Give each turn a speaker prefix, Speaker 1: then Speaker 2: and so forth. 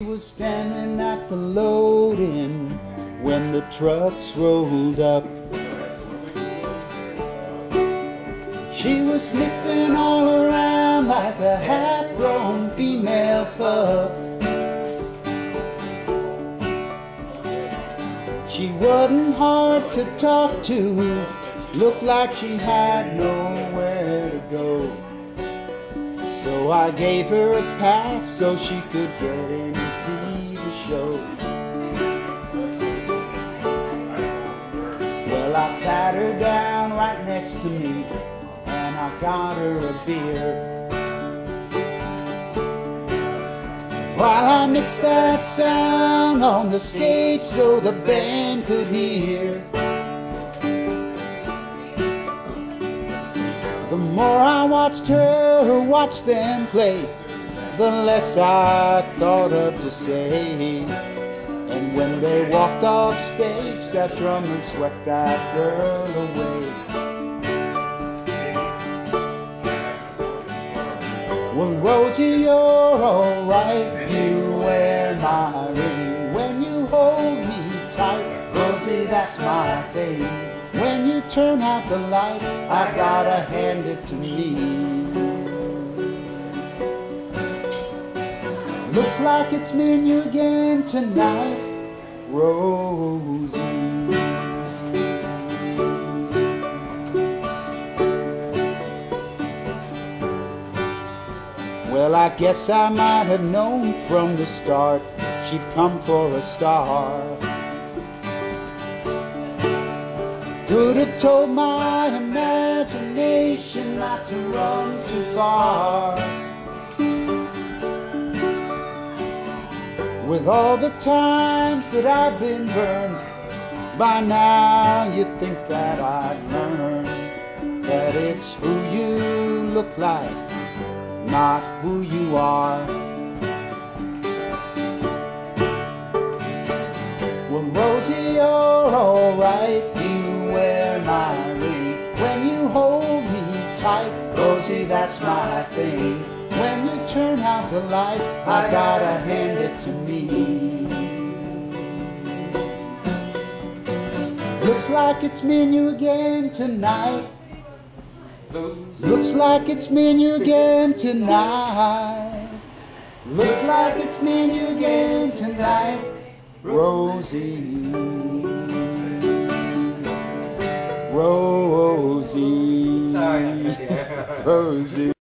Speaker 1: She was standing at the loading when the trucks rolled up. She was sniffing all around like a half-grown female pup. She wasn't hard to talk to, looked like she had nowhere to go. So I gave her a pass so she could get in and see the show. Well, I sat her down right next to me and I got her a beer. While I mixed that sound on the stage so the band could hear. The more I watched her watch them play, the less I thought of to say. And when they walked off stage, that drummer swept that girl away. Well, Rosie, you're alright. You wear my ring when you hold me tight. Rosie, that's my thing. When you turn out the light, I gotta hand it to me. Looks like it's me and you again tonight, Rosie. Well, I guess I might have known from the start she'd come for a star. Could have told my imagination not to run too far. With all the times that I've been burned, by now you'd think that I'd learned that it's who you look like, not who you are. Well, Rosie, you're alright. You wear my ring when you hold me tight. Rosie, that's my thing. When you turn out the light, I gotta hand it to me. Looks like it's me and you again tonight. Looks like it's me and you again tonight. Looks like it's me and you again tonight, Rosie. Rosie. Rosie.